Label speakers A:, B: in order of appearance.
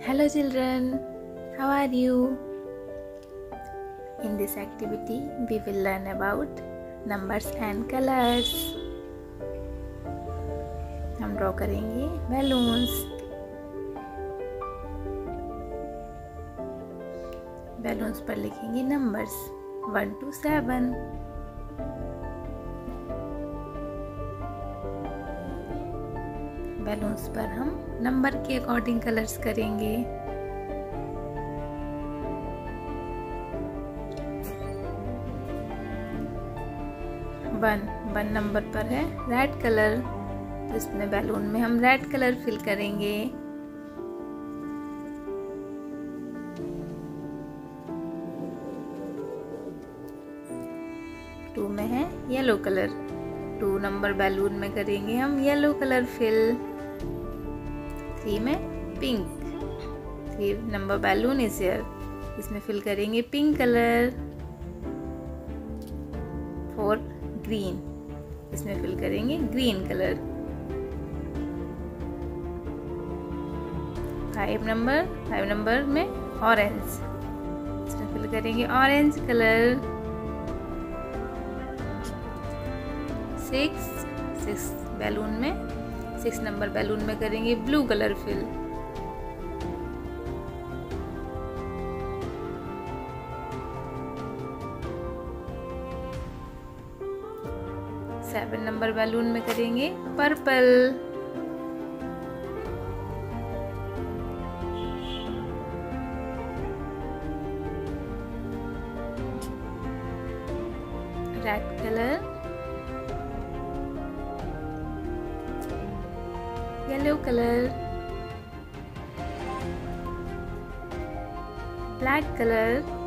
A: Hello children, how are you? In this activity, we will learn about numbers and colors. हम draw करेंगे balloons balloons पर लिखेंगे numbers one two seven balloons पर हम number के according colours करेंगे। One one number पर है रेड कलर जिसमें बैलून में हम रेड कलर फिल करेंगे। टू में है yellow colour two number balloon में करेंगे हम येलो कलर फिल थ्री में pink. Three number balloon is here इसमें फिल करेंगे पिंक कलर। फोर ग्रीन इसमें फिल करेंगे green colour. Five number five number में ऑरेंज इसमें फिल करेंगे orange colour. Six six balloon में सिक्स नंबर बैलून में करेंगे blue colour fill. Seven number balloon में करेंगे purple. Red colour. Yellow colour black colour